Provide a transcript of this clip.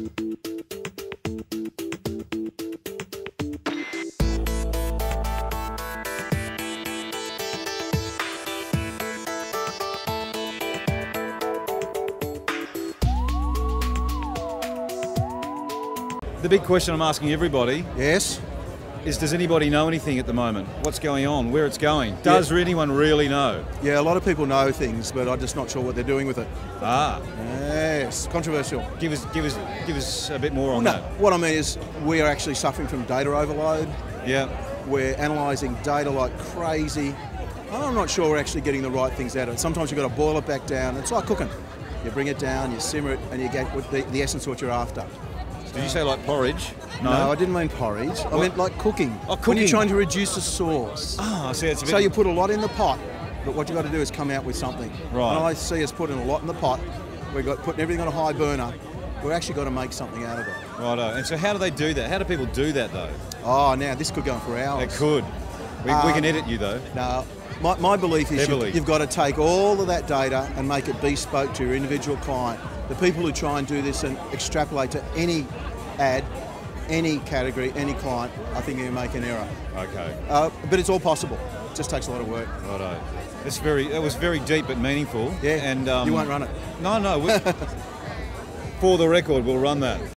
The big question I'm asking everybody Yes. Is does anybody know anything at the moment? What's going on? Where it's going? Does anyone really know? Yeah, a lot of people know things, but I'm just not sure what they're doing with it. Ah, Yes, controversial. give us give us give us a bit more on No, that. what I mean is we are actually suffering from data overload. Yeah. We're analysing data like crazy. I'm not sure we're actually getting the right things out of it. Sometimes you've got to boil it back down. It's like cooking. You bring it down, you simmer it, and you get the, the essence of what you're after. Did you say like porridge? No, I didn't mean porridge. I meant like cooking. Oh, When you're trying to reduce the sauce. Ah, see, it's a bit. So you put a lot in the pot, but what you've got to do is come out with something. Right. And I see us putting a lot in the pot. We've got putting everything on a high burner. We've actually got to make something out of it. Righto. And so how do they do that? How do people do that though? Oh, now this could go on for hours. It could. We, we Um, can edit you though. No, my, my belief is you've, you've got to take all of that data and make it bespoke to your individual client. The people who try and do this and extrapolate to any ad, any category, any client, I think you make an error. Okay. Uh, but it's all possible. It just takes a lot of work. Righto. It's very. It was very deep but meaningful. Yeah. And um, you won't run it. No, no. We, for the record, we'll run that.